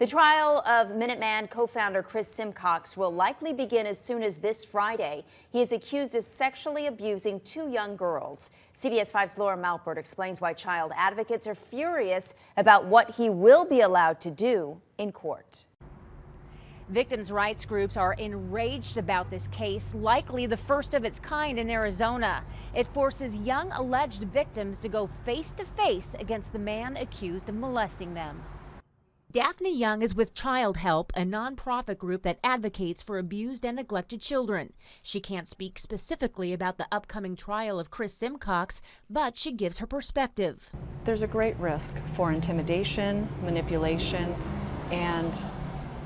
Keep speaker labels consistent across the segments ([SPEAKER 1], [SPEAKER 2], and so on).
[SPEAKER 1] The trial of Minuteman co-founder Chris Simcox will likely begin as soon as this Friday. He is accused of sexually abusing two young girls. CBS 5's Laura Malpert explains why child advocates are furious about what he will be allowed to do in court.
[SPEAKER 2] Victims' rights groups are enraged about this case, likely the first of its kind in Arizona. It forces young alleged victims to go face to face against the man accused of molesting them. Daphne Young is with Childhelp, a nonprofit group that advocates for abused and neglected children. She can't speak specifically about the upcoming trial of Chris Simcox, but she gives her perspective.
[SPEAKER 3] There's a great risk for intimidation, manipulation, and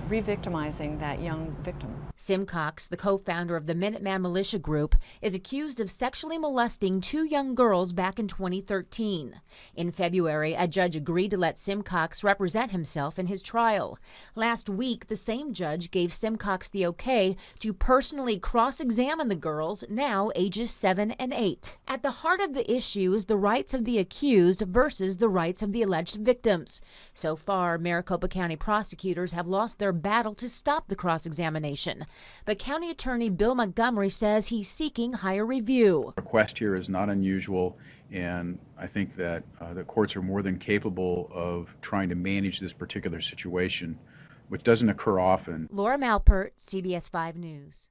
[SPEAKER 3] re-victimizing that young victim.
[SPEAKER 2] Simcox, the co-founder of the Minuteman Militia Group, is accused of sexually molesting two young girls back in 2013. In February, a judge agreed to let Simcox represent himself in his trial. Last week, the same judge gave Simcox the okay to personally cross-examine the girls, now ages 7 and 8. At the heart of the issue is the rights of the accused versus the rights of the alleged victims. So far, Maricopa County prosecutors have lost their battle to stop the cross examination. But County Attorney Bill Montgomery says he's seeking higher review.
[SPEAKER 4] The request here is not unusual, and I think that uh, the courts are more than capable of trying to manage this particular situation, which doesn't occur often.
[SPEAKER 2] Laura Malpert, CBS 5 News.